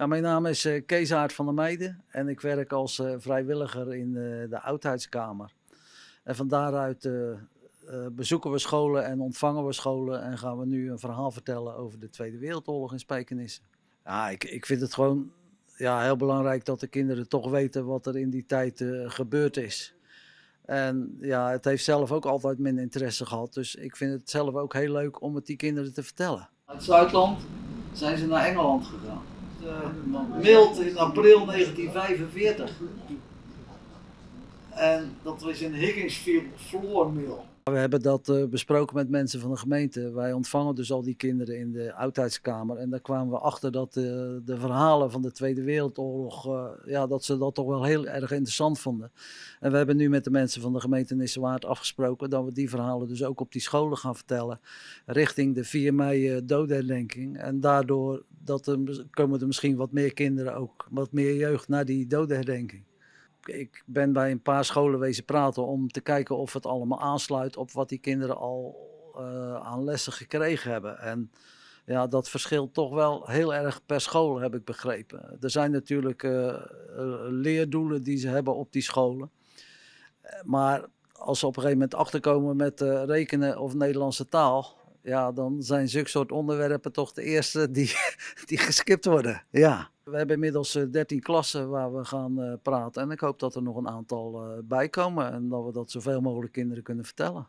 Ja, mijn naam is uh, van der Meijden en ik werk als uh, vrijwilliger in uh, de oudheidskamer. En van daaruit bezoeken we scholen en ontvangen we scholen en gaan we nu een verhaal vertellen over de Tweede Wereldoorlog in Spijkenisse. Ja, ik, ik vind het gewoon ja, heel belangrijk dat de kinderen toch weten wat er in die tijd gebeurd is. En ja, het heeft zelf ook altijd mijn interesse gehad, dus ik vind het zelf ook heel leuk om het die kinderen te vertellen. Uit Zuidland zijn ze naar Engeland gegaan uh, Mild in april 1945. En dat was in Higginsfield Floor. We hebben dat uh, besproken met mensen van de gemeente. Wij ontvangen dus al die kinderen in de oudheidskamer. En daar kwamen we achter dat uh, de verhalen van de Tweede Wereldoorlog, ja, dat ze dat toch wel heel erg interessant vonden. En we hebben nu met de mensen van de gemeente Nissewaard afgesproken dat we die verhalen dus ook op die scholen gaan vertellen. Richting de 4 mei doodherdenking. En daardoor dat er, komen er misschien wat meer kinderen ook, wat meer jeugd naar die dodenherdenking. Ik ben bij een paar scholen wezen praten om te kijken of het allemaal aansluit op wat die kinderen al uh, aan lessen gekregen hebben. En ja, dat verschilt toch wel heel erg per school, heb ik begrepen. Er zijn natuurlijk uh, leerdoelen die ze hebben op die scholen. Maar als ze op een gegeven moment achterkomen met uh, rekenen of Nederlandse taal, ja, dan zijn zulke soort onderwerpen toch de eerste die, die geskipt worden. Ja. We hebben inmiddels 13 eh, klassen waar we gaan uh, praten. En ik hoop dat er nog een aantal uh, bij komen en dat we dat zoveel mogelijk kinderen kunnen vertellen.